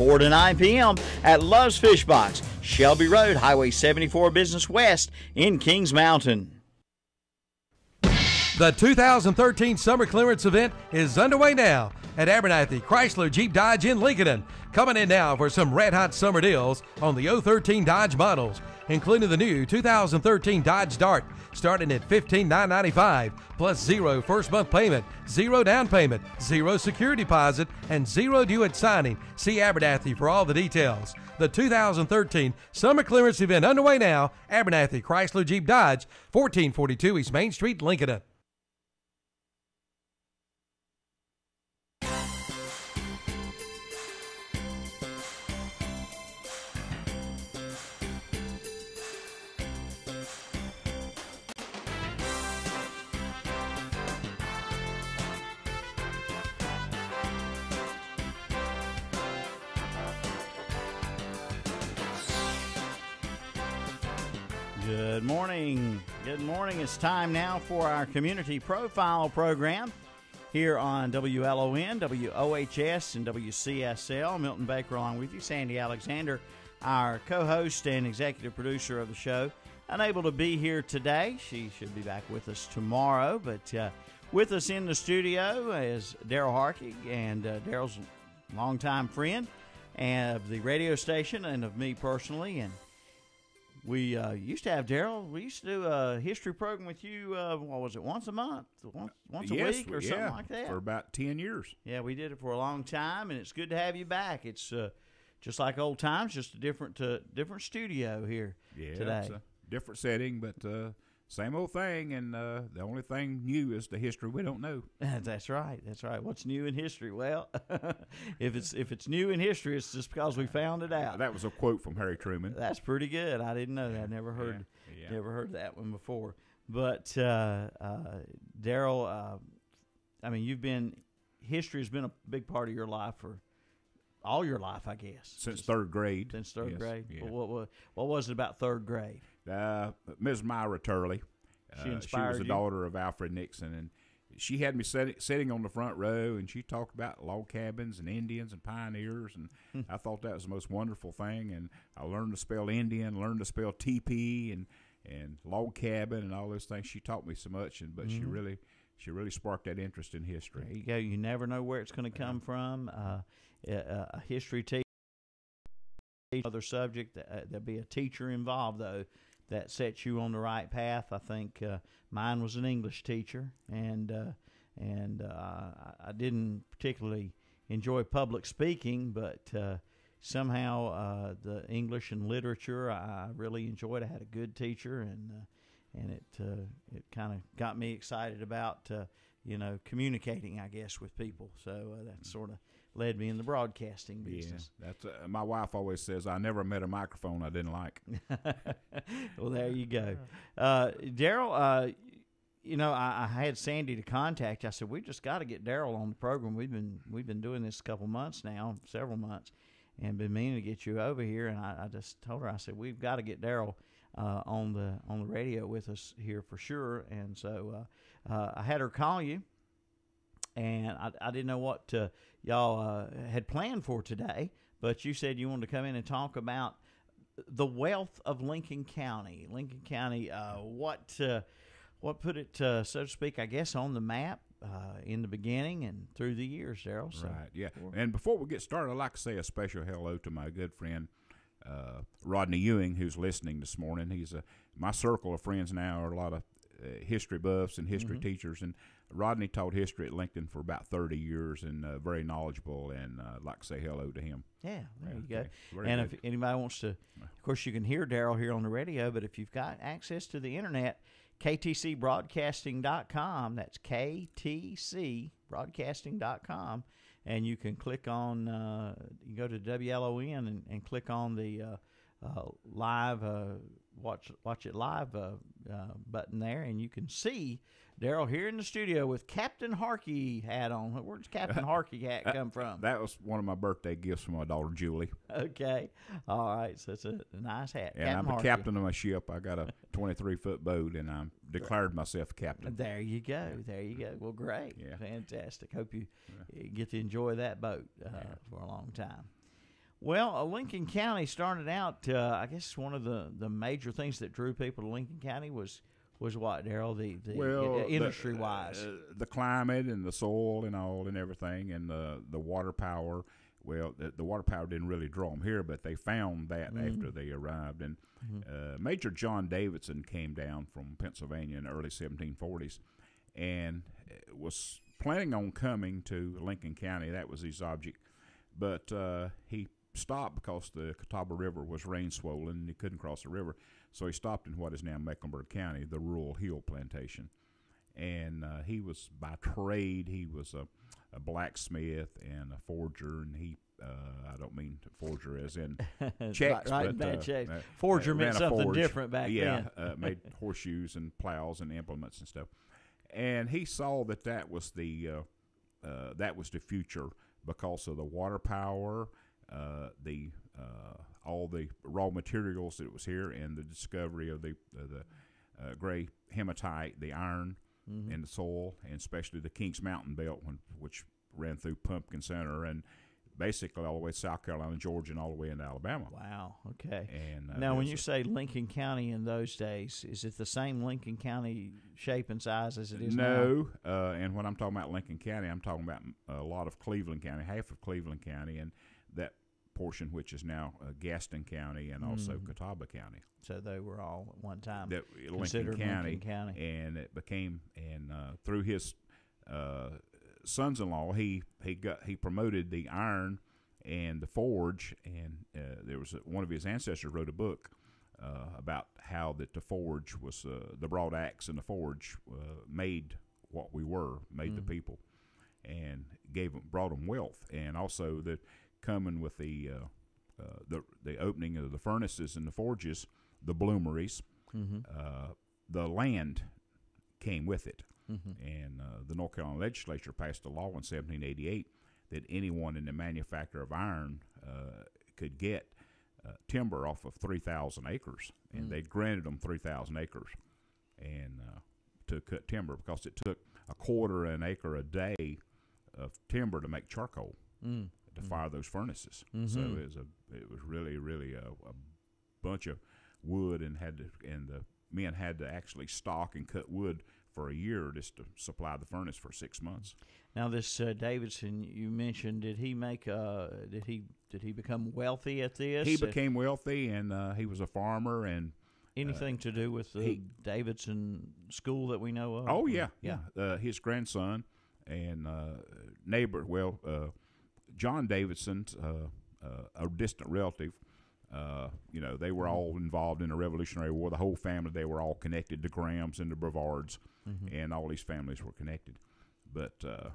4 to 9 p.m. at Love's Fish Box, Shelby Road, Highway 74 Business West in Kings Mountain. The 2013 Summer Clearance event is underway now at Abernathy Chrysler Jeep Dodge in Lincoln. Coming in now for some red hot summer deals on the 013 Dodge models, including the new 2013 Dodge Dart, starting at 15,995 plus zero first month payment, zero down payment, zero security deposit, and zero due at signing. See Abernathy for all the details. The 2013 Summer Clearance event underway now. Abernathy Chrysler Jeep Dodge, 1442 East Main Street, Lincoln. Good morning. Good morning. It's time now for our community profile program here on WLON, WOHS, and WCSL. Milton Baker along with you. Sandy Alexander, our co host and executive producer of the show, unable to be here today. She should be back with us tomorrow, but uh, with us in the studio is Daryl Harkey, and uh, Daryl's longtime friend and of the radio station and of me personally. And we uh, used to have Daryl. We used to do a history program with you. Uh, what was it? Once a month, once, once a Yes, week, or yeah, something like that. for about ten years. yeah, we did it for a long time, and it's good to have you back. It's uh, just like old times, just a different uh, different studio here Yeah, today. it's a different setting, but uh, same old thing. And uh, the only thing new is the history we don't know. That's right. That's right. What's new in history? Well, if it's if it's new in history, it's just because we found it out. That was a quote from Harry Truman. That's pretty good. I didn't know that. I never heard Yeah, yeah. never heard that one before. But uh, uh, Daryl, uh, I mean, you've been history has been a big part of your life for all your life, I guess. Since Just third grade. since third Yes, grade. yeah. What, what, what what was it about third grade? Uh, Ms. Myra Turley. She uh, inspired was the you? daughter of Alfred Nixon, and she had me sit, sitting on the front row, and she talked about log cabins and Indians and pioneers, and Hmm. I thought that was the most wonderful thing. And I learned to spell Indian, learned to spell TP, and and log cabin, and all those things. She taught me so much, and but she Mm-hmm. really she really sparked that interest in history. There you go. You never know where it's going to come from. Uh, a, history teacher, other subject. Uh, there'll be a teacher involved though that sets you on the right path. I think uh, mine was an English teacher, and uh, and uh, I- didn't particularly enjoy public speaking, but uh, somehow uh, the English and literature I really enjoyed. I had a good teacher, and uh, and it it kind of got me excited about you know communicating, I guess, with people. So uh, that sort of led me in the broadcasting business. Yeah, that's uh, my wife always says I never met a microphone I didn't like. well, there you go, uh, Daryl. Uh, you know, I, I had Sandy to contact. I said we just got to get Daryl on the program. We've been we've been doing this a couple months now, several months, and been meaning to get you over here. And I, I just told her I said we've got to get Daryl uh, on the on the radio with us here for sure. And so uh, uh, I had her call you, and I, I didn't know what uh, y'all uh, had planned for today, but you said you wanted to come in and talk about the wealth of Lincoln County. Lincoln County, uh, what uh, what put it, uh, so to speak, I guess, on the map uh, in the beginning and through the years, Daryl. So, Right. Yeah. And before we get started, I'd like to say a special hello to my good friend uh, Rodney Ewing, who's listening this morning. He's a my circle of friends now are a lot of uh, history buffs and history Mm-hmm. teachers, and Rodney taught history at Lincoln for about thirty years and uh, very knowledgeable. And uh, I'd like to say hello to him. Yeah, there you go. Very And good. if anybody wants to, of course, you can hear Daryl here on the radio, but if you've got access to the internet, ktcbroadcasting.com, that's ktcbroadcasting.com, and you can click on, uh, you go to WLON and, and click on the uh, uh, live, uh, watch, watch it live uh, uh, button there, and you can see Daryl here in the studio with Captain Harkey hat on. Where's Captain Harkey hat come from? That was one of my birthday gifts from my daughter Julie. Okay. All right. So it's a, nice hat. And Captain I'm the Harkey. captain of my ship. I got a 23 foot boat, and I'm declared myself captain. There you go. There you go. Well, great. Yeah. Fantastic. Hope you get to enjoy that boat uh, for a long time. Well, uh, Lincoln County started out. Uh, I guess one of the, the major things that drew people to Lincoln County was was what Daryl the the well, industry wise, uh, the climate and the soil and all and everything, and the the water power. Well, the, the water power didn't really draw them here, but they found that Mhm. after they arrived. And Mhm. uh, Major John Davidson came down from Pennsylvania in the early 1740s, and uh, was planning on coming to Lincoln County. That was his object, but uh, he stopped because the Catawba River was rain swollen and he couldn't cross the river. So he stopped in what is now Mecklenburg County, the Rural Hill Plantation. And uh, he was by trade, he was a, a blacksmith and a forger, and he, uh, I don't mean forger as in checks, right, but bad uh, checks. uh, Forger meant something forge. different back yeah, then. uh, made horseshoes and plows and implements and stuff. And he saw that that was the uh, uh, that was the future because of the water power, uh, the uh, all the raw materials that was here, and the discovery of the uh, the uh, gray hematite, the iron Mhm. in the soil, and especially the Kings Mountain Belt, when, which ran through Pumpkin Center and basically all the way to South Carolina, Georgia, and all the way into Alabama. Wow. Okay. And uh, now, when you a- say Lincoln County in those days, is it the same Lincoln County shape and size as it is now? No, uh, and when I'm talking about Lincoln County, I'm talking about a lot of Cleveland County, half of Cleveland County, and that portion which is now uh, Gaston County and also Mhm. Catawba County. So they were all at one time That Lincoln considered County, Lincoln County. and it became and uh, through his uh, sons-in-law, he he got he promoted the iron and the forge, and uh, there was a, one of his ancestors wrote a book. Uh, about how that the forge was uh, the broad axe and the forge uh, made what we were, made the Mhm. people, and gave them, brought them wealth, and also that coming with the uh, uh, the the opening of the furnaces and the forges, the bloomeries, Mm-hmm. uh, the land came with it, Mm-hmm. and uh, the North Carolina legislature passed a law in 1788 that anyone in the manufacture of iron uh, could get uh, timber off of 3,000 acres, and Mm. they granted them 3,000 acres, and uh, to cut timber because it took a quarter of an acre a day of timber to make charcoal Mm. To fire those furnaces. So Mhm. it was a it was really really a, a bunch of wood and had to and the men had to actually stock and cut wood for a year just to supply the furnace for six months. Now, this uh, Davidson you mentioned, did he make? Uh, did he did he become wealthy at this? He Uh, became wealthy and uh, he was a farmer and anything to do with the he- Davidson school that we know of? oh or- yeah yeah uh, his grandson and uh, neighbor well uh, John Davidson's uh, uh, a distant relative. Uh, you know, they were Mhm. all involved in the Revolutionary War. The whole family, they were all connected. The Grahams and the Brevards. Mhm. and all these families were connected. But uh,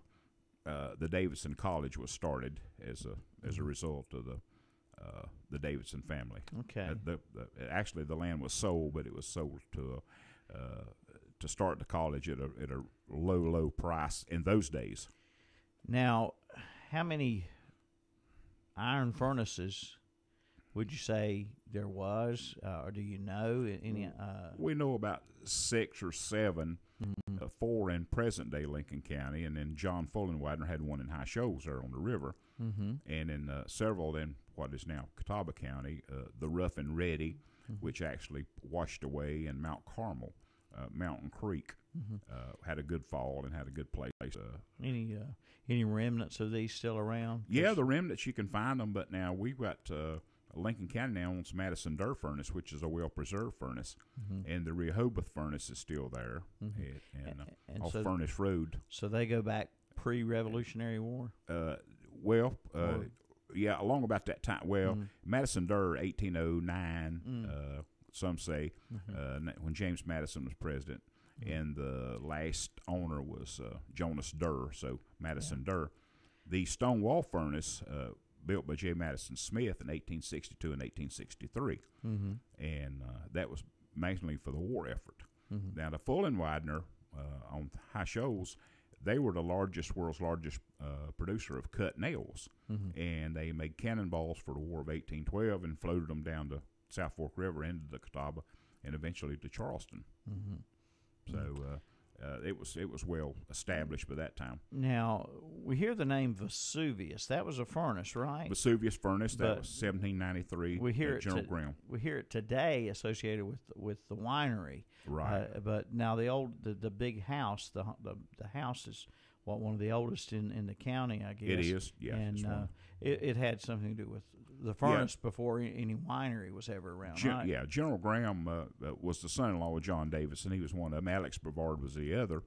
uh, the Davidson College was started as a as a Mhm. result of the uh, the Davidson family. Okay. Uh, the, the, actually, the land was sold, but it was sold to uh, to start the college at a at a low low price in those days. Now, how many iron furnaces would you say there was, uh, or do you know any? Uh, We know about six or seven, mhm. uh, four in present day Lincoln County, and then John Fullenwidener had one in High Shoals there on the river. Mhm. and in uh, several in what is now Catawba County, uh, the Rough and Ready, Mhm. which actually washed away in Mount Carmel, uh, Mountain Creek, Mhm. uh, had a good fall and had a good place. Uh, Any uh, any remnants of these still around? Yeah, the remnants you can find them, but now we've got uh, Lincoln County now owns Madison Derr Furnace, which is a well preserved furnace, Mhm. and the Rehoboth Furnace is still there, Mhm. and, and uh, and off so, Furnace Road. so they go back pre-Revolutionary War. Uh, well, uh, yeah, along about that time. Well, Mm. Madison Derr, 1809, Mm. uh, some say, Mhm. uh, when James Madison was president, Mhm. and the last owner was uh, Jonas Derr, so Madison Derr. The stone wall furnace, uh, built by J. Madison Smith in 1862 and 1863, Mhm. and uh, that was mainly for the war effort. Mhm. Now, the Fullenwidener uh, on High Shoals, they were the largest, world's largest uh, producer of cut nails Mhm. and they made cannonballs for the War of 1812 and floated them down the South Fork River into the Catawba and eventually to Charleston. Mhm. So uh, uh, it was it was well established by that time. Now we hear the name Vesuvius. That was a furnace, right? Vesuvius furnace that But was 1793. we hear at it General to- Graham. we hear it today associated with with the winery. Right. Uh, but now the old the, the big house the, the the house is what one of the oldest in, in the county, I guess. It is, yeah, and uh, it, it had something to do with the furnace before any winery was ever around. Gen- right? Yeah, General Graham uh, uh, was the son-in-law of John Davis, and he was one of them. Alex Brevard was the other,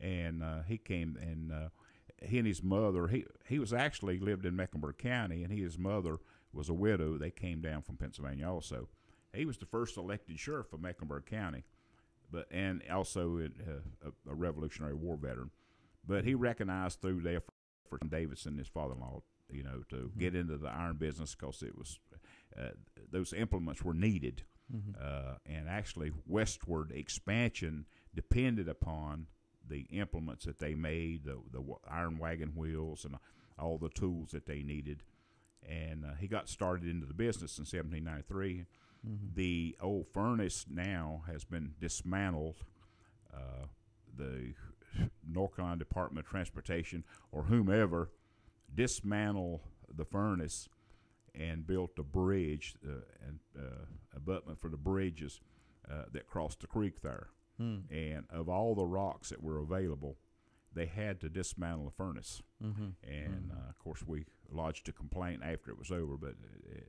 and uh, he came and uh, he and his mother. He he was actually lived in Mecklenburg County, and he his mother was a widow. They came down from Pennsylvania also. He was the first elected sheriff of Mecklenburg County, but and also uh, a, a Revolutionary War veteran. But he recognized through there for John Davidson, his father-in-law, you know, to get into the iron business because it was uh, those implements were needed, uh, and actually westward expansion depended upon the implements that they made, the the iron wagon wheels, and all the tools that they needed. And uh, he got started into the business in 1793. The old furnace now has been dismantled. Uh, the North Carolina Department of Transportation or whomever dismantled the furnace and built a bridge uh, and uh, abutment for the bridges uh, that crossed the creek there. And of all the rocks that were available, they had to dismantle the furnace. Mm-hmm. And uh, of course, we lodged a complaint after it was over. But uh,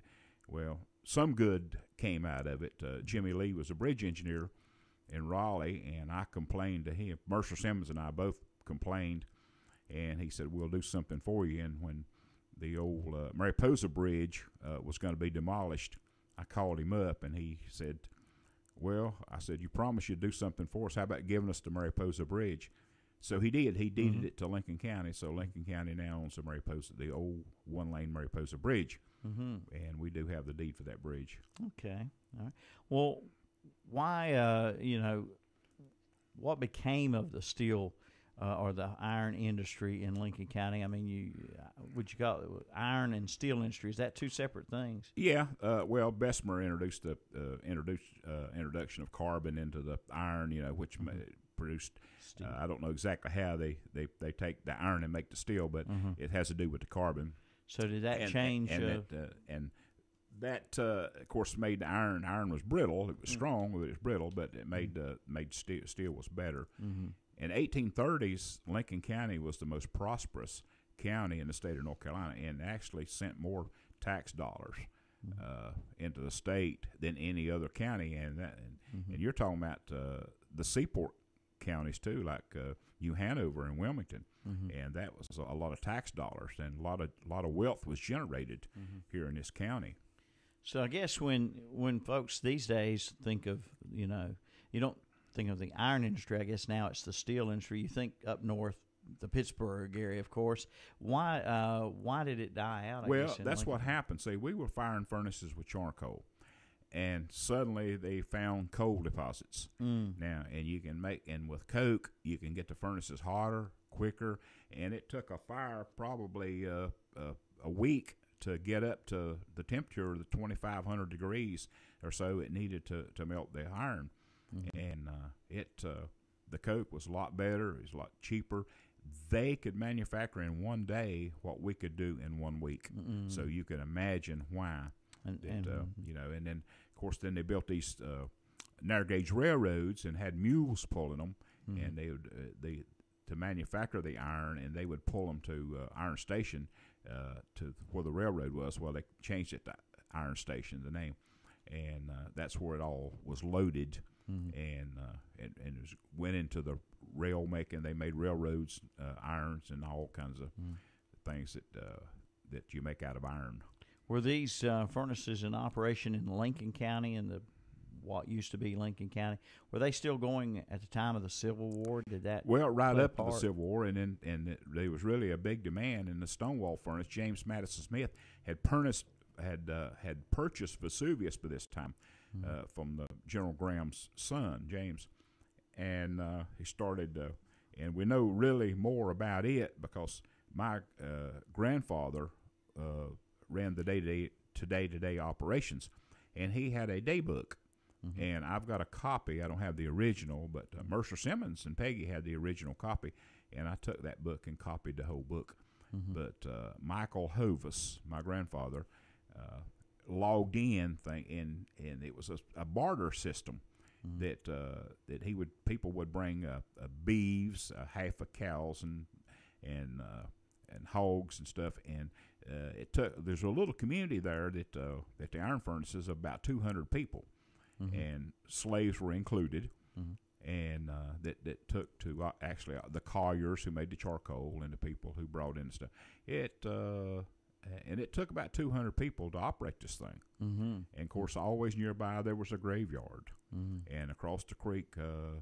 well, some good came out of it. Uh, Jimmy Lee was a bridge engineer in Raleigh, and I complained to him. Mercer Simmons and I both complained, and he said, "We'll do something for you." And when the old uh, Mariposa Bridge uh, was going to be demolished, I called him up, and he said, "Well," I said, "You promised you'd do something for us. How about giving us the Mariposa Bridge?" So he did. He deeded it to Lincoln County. So Lincoln County now owns the Mariposa, the old one-lane Mariposa Bridge, Mm-hmm. and we do have the deed for that bridge. Okay. All right. Well, why? Uh, you know, what became of the steel uh, or the iron industry in Lincoln County? I mean, you uh, would you call it iron and steel industry? Is that two separate things? Yeah, uh, well, Bessemer introduced the uh, introduced uh, introduction of carbon into the iron, you know, which ma- produced. Uh, I don't know exactly how they, they, they take the iron and make the steel, but it has to do with the carbon. So did that and, change? And, uh, that, and that uh, of course made the iron. Iron was brittle. It was strong, but it was brittle. But it made uh, made steel, steel was better. In 1830s, Lincoln County was the most prosperous county in the state of North Carolina, and actually sent more tax dollars uh, into the state than any other county. And that, and, and you're talking about uh, the seaport counties too, like uh, New Hanover and Wilmington, and that was a lot of tax dollars and a lot of a lot of wealth was generated here in this county. So I guess when when folks these days think of you know you don't think of the iron industry. I guess now it's the steel industry. You think up north, the Pittsburgh area, of course. Why uh, why did it die out? I well, that's what happened. See, we were firing furnaces with charcoal, and suddenly they found coal deposits. Mm. Now, and you can make and with coke, you can get the furnaces hotter, quicker, and it took a fire probably uh, uh, a week to get up to the temperature of the 2500 degrees or so it needed to, to melt the iron and uh, it uh, the coke was a lot better it was a lot cheaper. They could manufacture in one day what we could do in one week. So you can imagine why And, that, and uh, you know, and then of course then they built these uh, narrow gauge railroads and had mules pulling them, Mm-hmm. and they would uh, they to manufacture the iron, and they would pull them to uh, Iron Station uh, to where the railroad was. Well, they changed it to Iron Station, the name, and uh, that's where it all was loaded, Mm-hmm. and uh, and and was, went into the rail making. They made railroads, uh, irons, and all kinds of Mm-hmm. things that uh, that you make out of iron. were these uh, furnaces in operation in Lincoln County and the what used to be Lincoln County? Were they still going at the time of the Civil War? Did that Well, right up to the? Civil War, and then and it, there was really a big demand in the Stonewall furnace. James Madison Smith had purchased had uh, had purchased Vesuvius by this time uh, from the General Graham's son James, and uh, he started. Uh, and we know really more about it because my uh, grandfather uh, ran the day to day to day to day operations, and he had a day book and I've got a copy. I don't have the original, but uh, Mercer Simmons and Peggy had the original copy, and I took that book and copied the whole book. But uh, Michael Hovis, my grandfather, uh, logged in thing, and and it was a, a barter system that uh, that he would people would bring uh, uh, beeves, uh, half of cows, and and uh, and hogs and stuff, and uh, it took. There's a little community there that uh, that the iron furnaces of about 200 people, and slaves were included, and uh, that that took to uh, actually uh, the colliers who made the charcoal and the people who brought in the stuff. It uh, and it took about 200 people to operate this thing. Mm-hmm. And of course, always nearby there was a graveyard, Mm-hmm. and across the creek uh,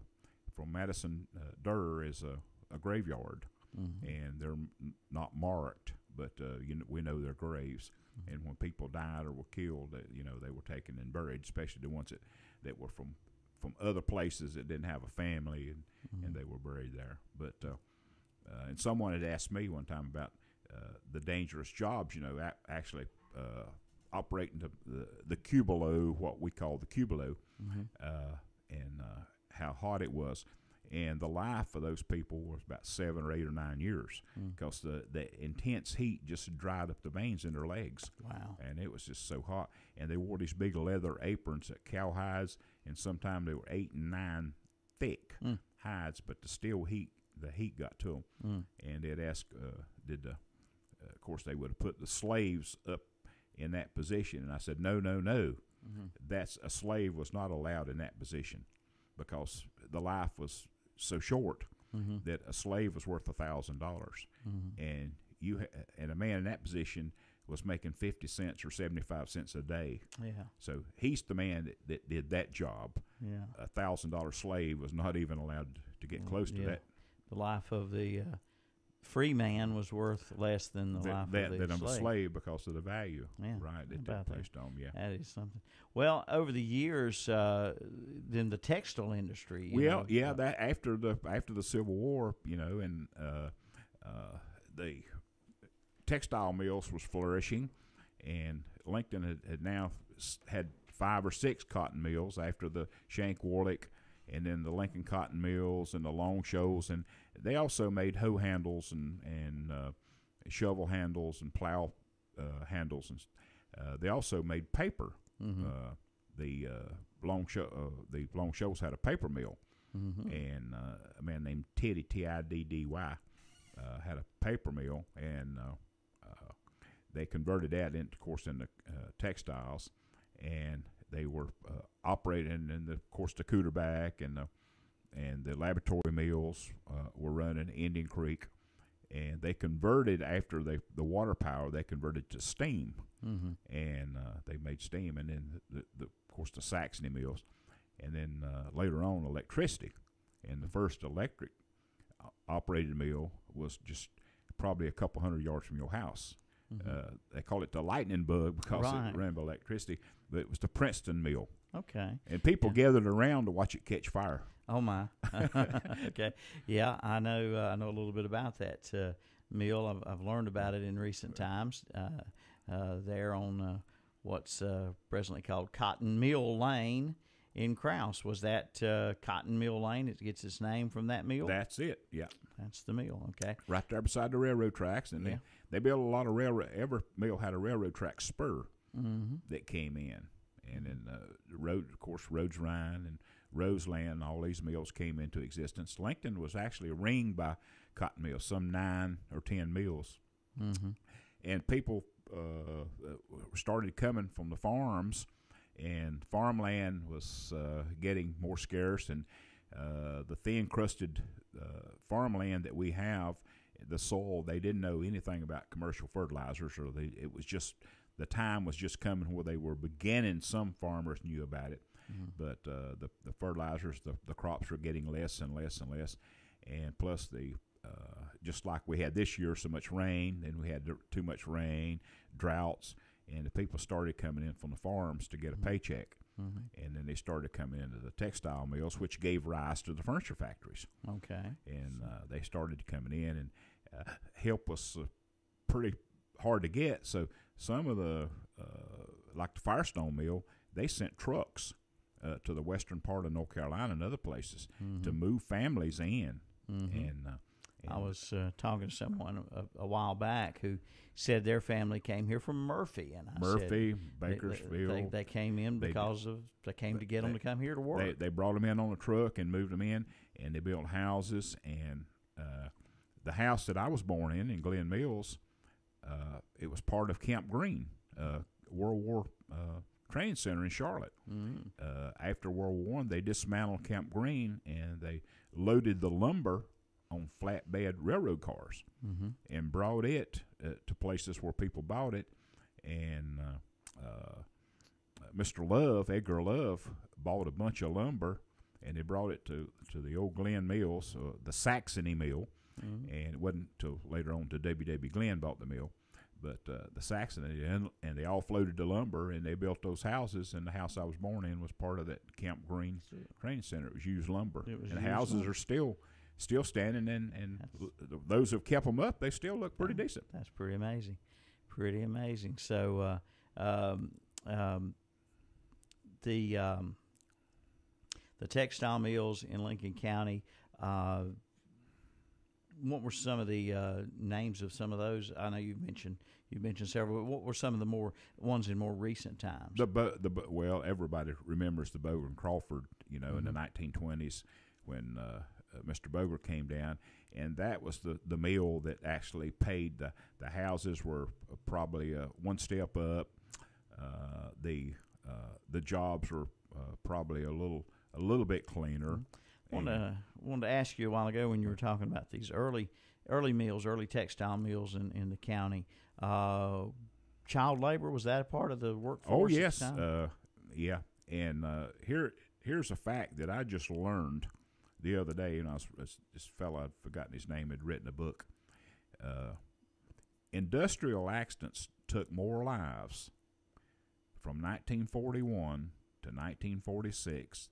from Madison uh, Derr is a, a graveyard, Mm-hmm. and they're m- not marked, but uh, you know, we know their graves. Mm-hmm. And when people died or were killed, uh, you know they were taken and buried, especially the ones that, that were from from other places that didn't have a family, and, Mm-hmm. and they were buried there. But uh, uh, and someone had asked me one time about the dangerous jobs, you know, a- actually uh, operating the, the the cubalo, what we call the cubalo, Mm-hmm. uh, and uh, how hot it was. And the life of those people was about seven or eight or nine years Mm. because the, the intense heat just dried up the veins in their legs. Wow. And it was just so hot. And they wore these big leather aprons that cow hides, and sometimes they were eight and nine thick Mm. hides, but the still heat, the heat got to them. Mm. And they'd ask, uh, did the, uh, of course, they would have put the slaves up in that position. And I said, no, no, no Mm-hmm. that's a slave was not allowed in that position because the life was so short Mm-hmm. that a slave was worth a thousand dollars, Mm-hmm. and you ha- and a man in that position was making fifty cents or seventy five cents a day. Yeah. So he's the man that, that did that job. Yeah. A thousand dollar slave was not even allowed to get close to Mm, Yeah. that The life of the uh, free man was worth less than the that, life that, of that the of a slave. slave because of the value, Yeah, right? That they about that? placed on Yeah. That is something. Well, over the years, uh, then the textile industry. you Well, know, yeah, uh, that after the after the Civil War, you know, and uh, uh, the textile mills was flourishing, and Lincoln had, had now had five or six cotton mills after the Schenck Warlick, and then the Lincoln Cotton Mills and the Long Shoals, and they also made hoe handles and and uh, shovel handles and plow uh, handles, and uh, they also made paper. mhm, Uh, the uh, Long Show, uh, the Long Shoals had a paper mill mhm. and uh, a man named Teddy T I D D Y uh, had a paper mill, and uh, uh, they converted that into, of course, into uh, textiles, and they were uh, operating in the, of course, the Cooterback and the and the laboratory mills uh, were running Indian Creek, and they converted after they the water power they converted to steam, Mhm. and uh, they made steam, and then the, the, of course the Saxony mills, and then uh, later on electricity, and the first electric operated mill was just probably a couple hundred yards from your house. Uh, they call it the lightning bug because Mm-hmm. Right. it ran by electricity, but it was the Princeton mill, Okay. and people gathered around to watch it catch fire. Oh my. okay. Yeah, I know. Uh, I know a little bit about that uh, mill. I've, I've learned about it in recent times. Uh, uh, there on uh, what's uh, presently called Cotton Mill Lane in Crouse. Was that uh, Cotton Mill Lane? It gets its name from that mill. That's it. Yeah, That's the mill. Okay. right there beside the railroad tracks, and Yeah. They built a lot of railroad. Every mill had a railroad track spur Mm-hmm. that came in, and then uh, the road, of course, Rhodes Rhine and Roseland, and all these mills came into existence. Lincoln was actually ringed by cotton mills, some nine or ten mills, Mm-hmm. and people uh, uh, started coming from the farms, and farmland was uh, getting more scarce, and uh, the thin crusted uh, farmland that we have, the soil, they didn't know anything about commercial fertilizers, or they, it was just the time was just coming where they were beginning. Some farmers knew about it, but uh, the the fertilizers, the the crops were getting less and less and less, and plus the uh, just like we had this year, so much rain, then we had too much rain, droughts, and the people started coming in from the farms to get a paycheck, Mm-hmm. and then they started coming into the textile mills, which gave rise to the furniture factories, Okay. and uh, they started coming in, and uh, help was uh, pretty hard to get. So some of the uh, like the Firestone mill, they sent trucks uh, to the western part of North Carolina and other places Mm-hmm. to move families in. And, uh, I was uh, talking to someone a, a while back who said their family came here from Murphy, and I Murphy, said they- they- Bakersfield. They, they came in they because of they came to get them to come here to work. They, they brought them in on a truck and moved them in, and they built houses. And uh, the house that I was born in, in Glen Mills, uh, it was part of Camp Greene, uh, World War uh, Training Center in Charlotte. Mm. Uh, after World War One, they dismantled Camp Greene and they loaded the lumber on flatbed railroad cars Mm-hmm. and brought it uh, to places where people bought it. And uh, uh, Mr. Love, Edgar Love, bought a bunch of lumber, and they brought it to to the old Glen Mills, uh, the Saxony Mill. Mm-hmm. And it wasn't until later on to W. W. Glenn bought the mill, but uh, the Saxony, and, and they all floated the lumber, and they built those houses. And the house I was born in was part of that Camp Greene Training Center. It was used lumber, was and the used houses lumber. are still still standing, and and That's- those who've kept them up, they still look pretty Yeah. decent. That's pretty amazing. Pretty amazing. So, uh, um, um, the um, the textile mills in Lincoln County. Uh, what were some of the uh, names of some of those? I know you mentioned you mentioned several. But what were some of the more ones in more recent times? The Bo- the Bo- well, everybody remembers the Boger and Crawford, you know, in the 1920s when uh, uh, Mr. Boger came down, and that was the the mill that actually paid the the houses were probably uh, one step up. Uh, the uh, the jobs were uh, probably a little a little bit cleaner. Wanted to wanted to ask you a while ago when you were talking about these early early meals, early textile meals in, in the county. Uh, child labor was that a part of the workforce? Oh at the yes, uh, yeah. And uh, here here's a fact that I just learned the other day. You know, this, this- this fellow I'd forgotten his name had written a book. Uh, industrial accidents took more lives from 1941 to 1946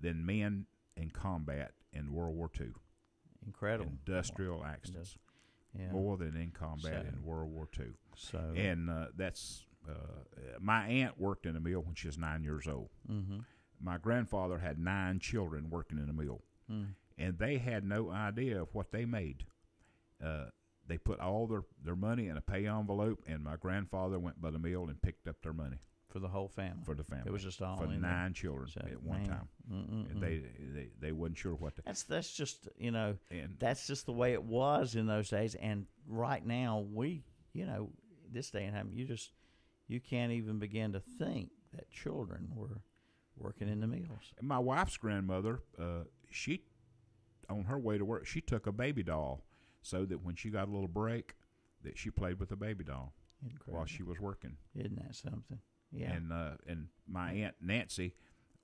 than men in combat in World War II. incredible. Industrial accidents yeah. more than in combat So- in World War II So and uh, that's uh, my aunt worked in a mill when she was nine years old. mm-hmm. My grandfather had nine children working in a mill, mm. and they had no idea of what they made. Uh, they put all their, their money in a pay envelope, and my grandfather went by the mill and picked up their money for the whole family. for the family. it was just all for in there. nine children So, at one man, time. mm-mm-mm. And they, they they wasn't sure what to. that's that's just you know And that's just the way it was in those days. And right now we you know this day and time you just you can't even begin to think that children were working in the mills. my wife's grandmother, uh, she on her way to work, she took a baby doll so that when she got a little break, that she played with the baby doll Incredible. while she was working. Isn't that something? Yeah. And uh, and my aunt Nancy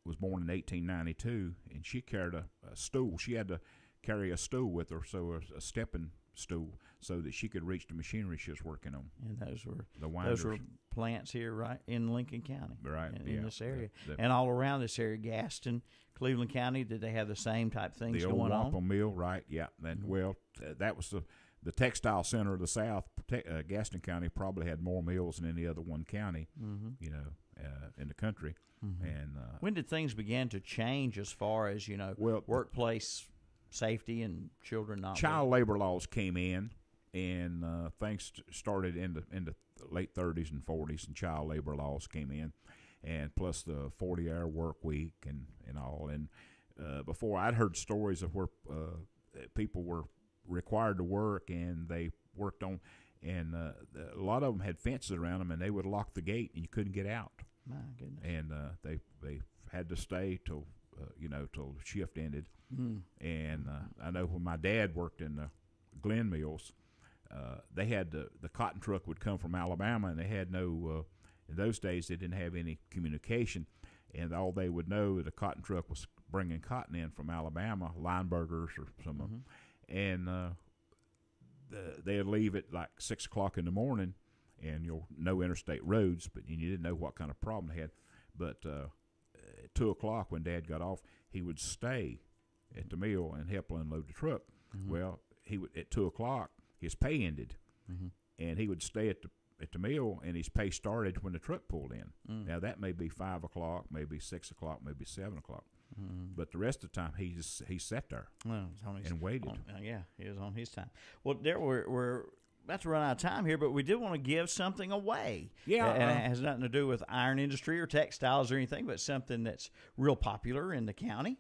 was born in 1892, and she carried a, a stool. She had to carry a stool with her, so a, a stepping stool, so that she could reach the machinery she was working on. and those were The winders, those were plants here right in Lincoln County. right? in, yeah, in this area. The, the, and all around this area, Gaston, Cleveland County, did they have the same type things the old going on? wampum mill, right? Yeah. And Mhm. well, that was the the textile center of the South. Uh, Gaston County probably had more mills than any other one county, Mm-hmm. you know, uh, in the country. And uh, When did things begin to change as far as you know well, workplace safety and children not child labor laws came in, and uh, things started in the in the late 30s and 40s, and child labor laws came in, and plus the 40-hour work week and and all. And uh, before I'd heard stories of where uh, people were required to work and they worked on, and uh, a lot of them had fences around them, and they would lock the gate and you couldn't get out, My goodness. and uh, they they had to stay till uh, you know till the shift ended. Mm. And uh, I know when my dad worked in the Glen Mills, uh, they had the the cotton truck would come from Alabama, and they had no. Uh, in those days, they didn't have any communication, and all they would know is the cotton truck was bringing cotton in from Alabama, Linebergers or some, of 'em. And uh, the, they'd leave at like six o'clock in the morning, and you'll no interstate roads, but you didn't know what kind of problem they had. But uh, at two o'clock when Dad got off, he would stay at the mill and help unload the truck. Mm-hmm. Well, he would at two o'clock his pay ended, Mhm. and he would stay at the at the mill, and his pay started when the truck pulled in. Mm. Now that may be five o'clock, maybe six o'clock, maybe seven o'clock, Mm. but the rest of the time he just he sat there Well, his, and waited. on- uh, yeah, he was on his time. Well, there we're, we're about to run out of time here, but we do want to give something away. Yeah, and it has nothing to do with iron industry or textiles or anything, but something that's real popular in the county.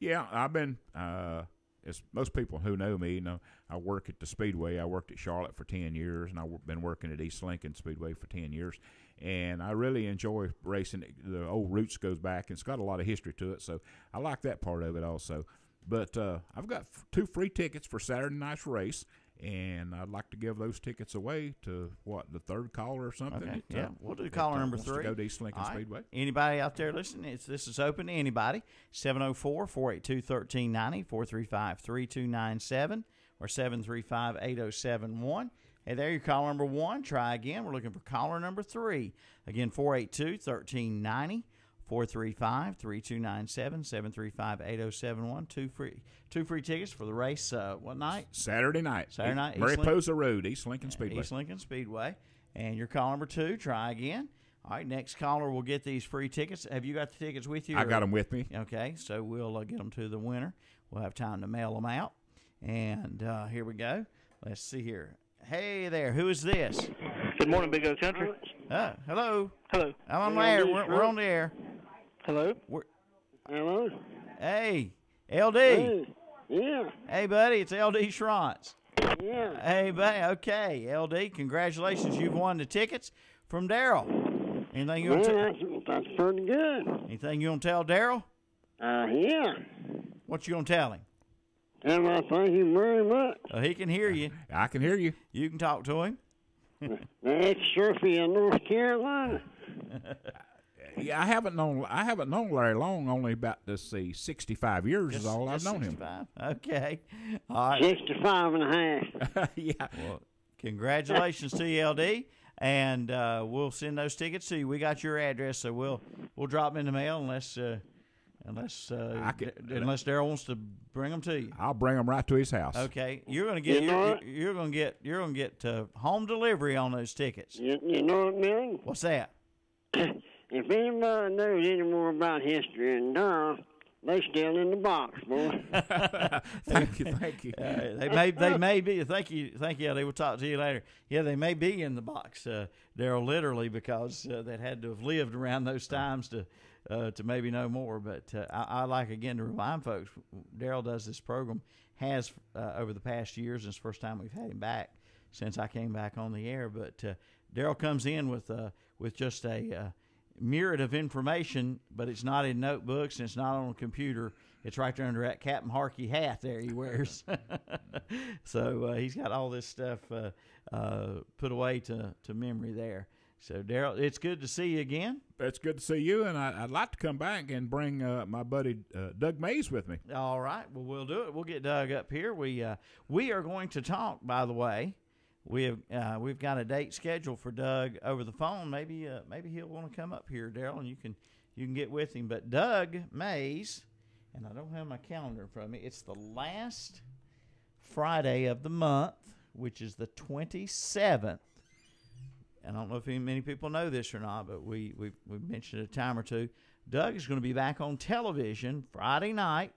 Yeah, I've been. Uh, as most people who know me know, I work at the Speedway. I worked at Charlotte for ten years, and I've been working at East Lincoln Speedway for ten years. And I really enjoy racing. The old roots goes back, and it's got a lot of history to it. So I like that part of it also. But uh, I've got f- two free tickets for Saturday night's race, and I'd like to give those tickets away to what the third caller or something. Okay, that, uh, yeah, we'll do caller uh, number three. go to East Lincoln right. Speedway. Anybody out there listening? It's, this is open to anybody. 704 482 1390, 435 3297, or 735 8071. Hey, there, your caller number one. Try again. We're looking for caller number three. Again, 482 1390, 435 3297, 735 8071. Two free two free tickets for the race. Uh, what night? Saturday night. Saturday night, East Mariposa Road, East Lincoln Speedway. East Lincoln Speedway. And your call number two, try again. All right, next caller will get these free tickets. Have you got the tickets with you? I got them with me. Okay, so we'll uh, get them to the winner. We'll have time to mail them out. And uh, here we go. Let's see here. Hey there, who is this? Good morning, Big O Country. Uh, hello. Hello. I'm on the air. We're, we're on the air. Hello. We're, Hello? hey, LD. Hey. Yeah. Hey, buddy, it's LD Schrantz. Yeah. Hey, buddy. Okay, LD, congratulations. You've won the tickets from Daryl. Anything you want to that's, that's pretty good. anything you want to tell Daryl? Uh, yeah. What you gonna tell him? And I thank you very much. Uh, he can hear you. I can hear you. You can talk to him. That's Surfy in North Carolina. Yeah, I haven't known I haven't known Larry long. Only about let's see, sixty five years is all I've Just known him. Okay. All right. 65 and a half. yeah, Well, congratulations to you, LD. And uh, we'll send those tickets to you. We got your address, so we'll we'll drop them in the mail unless uh, unless uh, I can- D- unless Daryl wants to bring them to you. I'll bring them right to his house. Okay, you're gonna get You know you're, what? you're gonna get you're gonna get uh, home delivery on those tickets. You, you know what I mean? What's that? If anybody knows any more about history and Durham, they still in the box, boy. thank you, thank you. Uh, they may they may be. Thank you, thank you. Yeah, They will talk to you later. Yeah, they may be in the box, uh, Daryl, literally because uh, that had to have lived around those times to uh, to maybe know more. But uh, I, I like again to remind folks, Daryl does this program has uh, over the past years. And it's the first time we've had him back since I came back on the air. But uh, Daryl comes in with uh, with just a uh, myriad of information, but it's not in notebooks and it's not on a computer. It's right there under that Captain Harkey hat there he wears. so uh, he's got all this stuff uh, uh, put away to, to memory there. So Daryl, it's good to see you again. It's good to see you, and I, I'd like to come back and bring uh, my buddy uh, Doug Mayes with me. All right, well we'll do it. We'll get Doug up here. We uh, we are going to talk. By the way, we have uh, we've got a date scheduled for Doug over the phone. Maybe uh, maybe he'll want to come up here, Daryl, and you can you can get with him. But Doug Mayes, and I don't have my calendar in front of me. It's the last Friday of the month, which is the twenty seventh. And I don't know if many people know this or not, but we we we mentioned it a time or two. Doug is going to be back on television Friday night,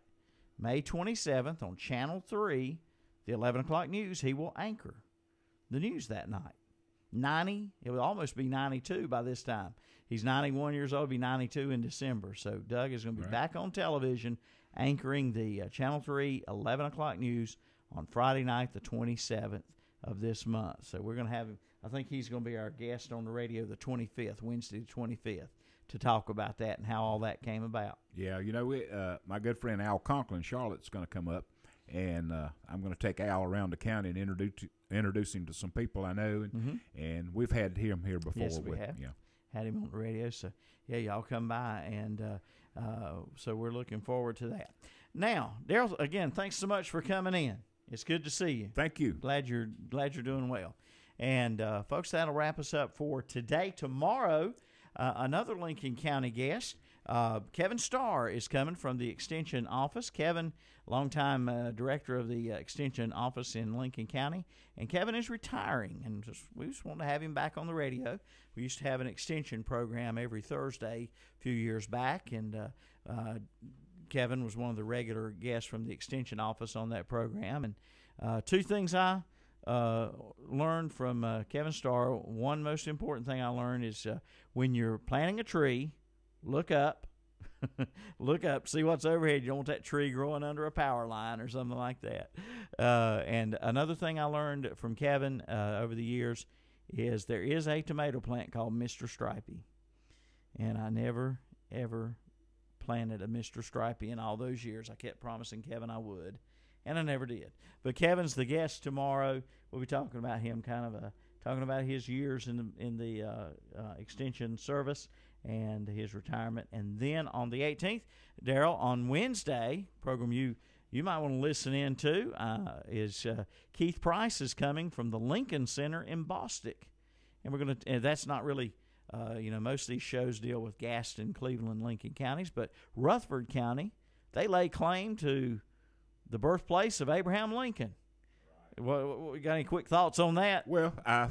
May 27th on Channel 3, the 11 o'clock news. He will anchor the news that night. 90, it will almost be 92 by this time. He's 91 years old, be 92 in December. So Doug is going to be Right. back on television anchoring the uh, Channel 3 11 o'clock news on Friday night, the 27th of this month. So we're going to have him. I think he's going to be our guest on the radio the 25th, Wednesday the 25th, to talk about that and how all that came about. Yeah, you know, we, uh, my good friend Al Conklin, Charlotte's going to come up, and uh, I'm going to take Al around the county and introduce introduce him to some people I know, and and we've had him here before. Mm-hmm. Yes, we with, have. Yeah, had him on the radio. So yeah, y'all come by, and uh, uh, so we're looking forward to that. Now, Daryl, again, thanks so much for coming in. It's good to see you. thank you. Glad you're glad you're doing well. And uh, folks, that'll wrap us up for today. Tomorrow, uh, another Lincoln County guest. Uh, Kevin Starr is coming from the Extension Office. Kevin, longtime uh, director of the uh, Extension Office in Lincoln County, and Kevin is retiring, and just, we just want to have him back on the radio. We used to have an extension program every Thursday a few years back, and uh, uh, Kevin was one of the regular guests from the Extension Office on that program. And uh, two things I uh, learned from uh, Kevin Starr. One most important thing I learned is uh, when you're planting a tree, look up. look up, see what's overhead. You don't want that tree growing under a power line or something like that. Uh, and another thing I learned from Kevin uh, over the years is there is a tomato plant called Mr. Stripey. And I never, ever planted a Mr. Stripey in all those years. I kept promising Kevin I would and I never did. But Kevin's the guest tomorrow. We'll be talking about him, kind of talking about his years in the in the uh, uh, extension service and his retirement. And then on the 18th, Darrell, on Wednesday, program you you might want to listen in to uh, is uh, Keith Price is coming from the Lincoln Center in Bostic, and we're gonna. And that's not really. Uh, you know, most of these shows deal with Gaston, Cleveland, Lincoln counties, but Rutherford County, they lay claim to the birthplace of Abraham Lincoln. What, got any quick thoughts on that? Well, I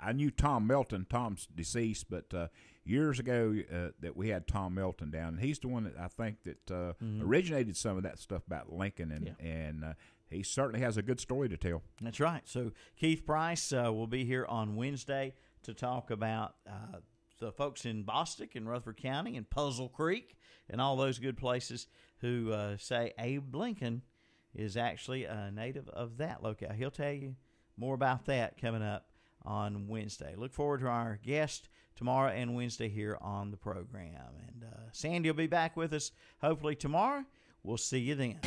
I knew Tom Melton. Tom's deceased, but uh, years ago uh, that we had Tom Melton down, and he's the one that I think that uh, mm-hmm. originated some of that stuff about Lincoln, and yeah. and uh, he certainly has a good story to tell. That's right. So Keith Price uh, will be here on Wednesday to talk about uh, the folks in Bostic and Rutherford County and Puzzle Creek and all those good places who say Abe Lincoln is actually a native of that locale. He'll tell you more about that coming up on Wednesday. Look forward to our guest tomorrow and Wednesday here on the program. And uh, Sandy will be back with us hopefully tomorrow. We'll see you then.